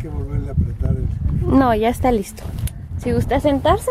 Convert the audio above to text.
que volverle a apretar el... No, ya está listo. Si gusta sentarse.